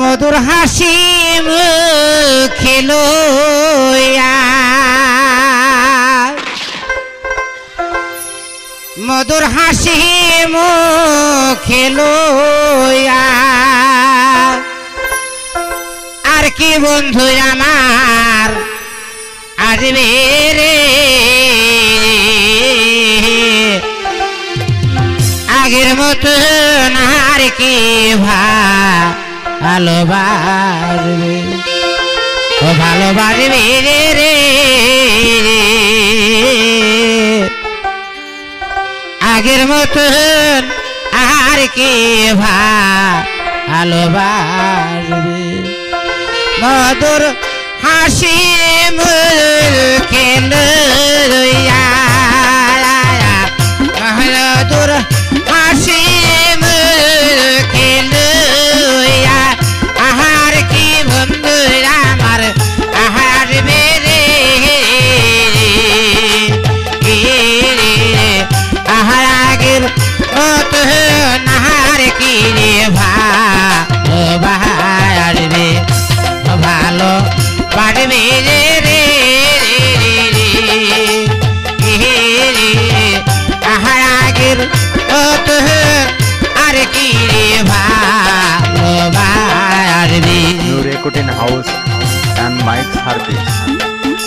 মধুর হাসি খেলো মধুর হাসি খেলো আর কি বন্ধু আমার আসবে রে আগের মতো আর কি ভালোবাসবে। ও ভালোবাসবে রে রে। আগের মতন আর কি ভালোবাসবে? মধুর হাসি মুখেল Madhur house and mike service.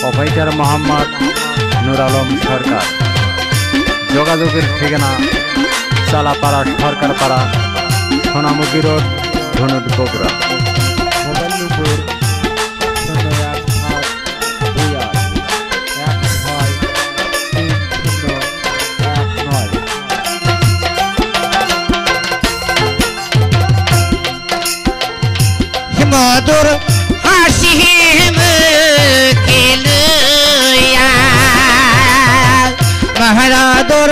Operator Mohammad Nur Alam Sarkar. যোগাযোগের ঠিকানা Chalapara Sarkarpara Sonamukhi road Dhunat Bogura mobile number শূন্য এক সাত দুই আট এক ছয় তিন শূন্য এক নয়। মধুর হাসি খেলুয়া মহারাদুর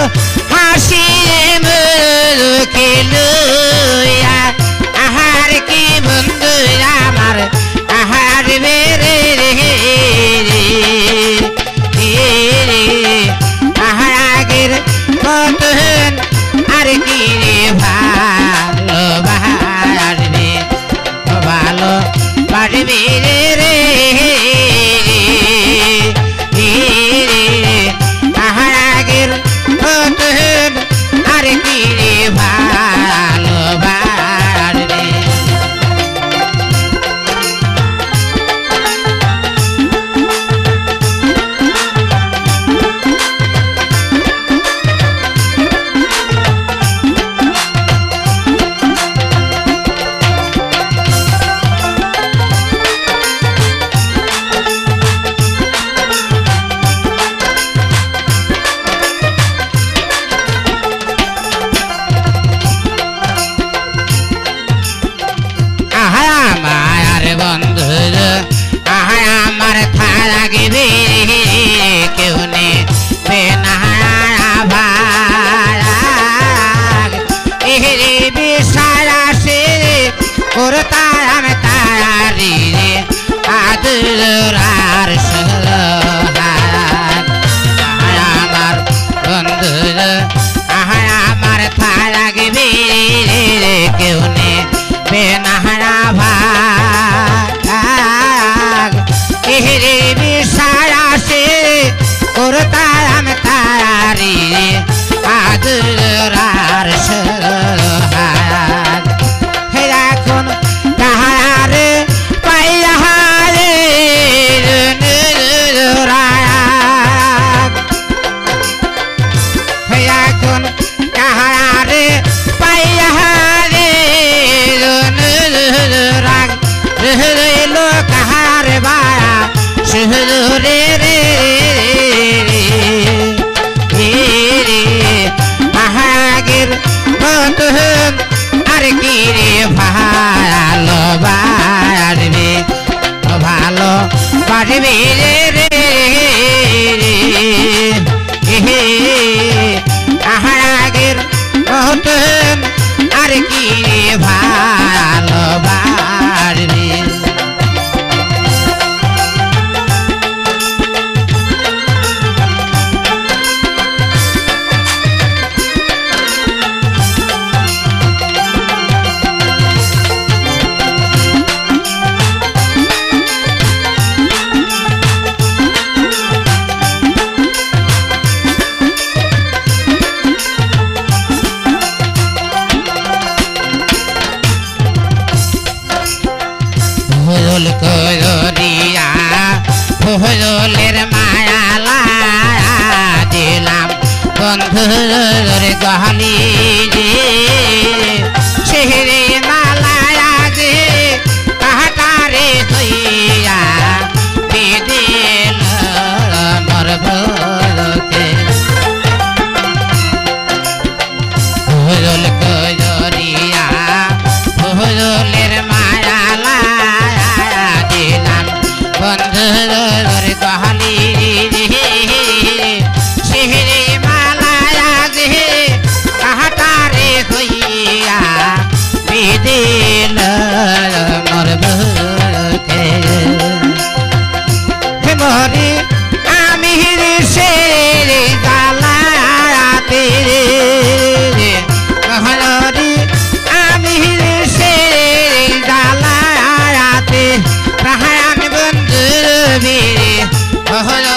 அறிவீரே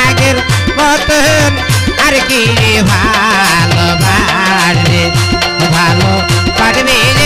আগের মতন আর কি ভালো ভালো পারবে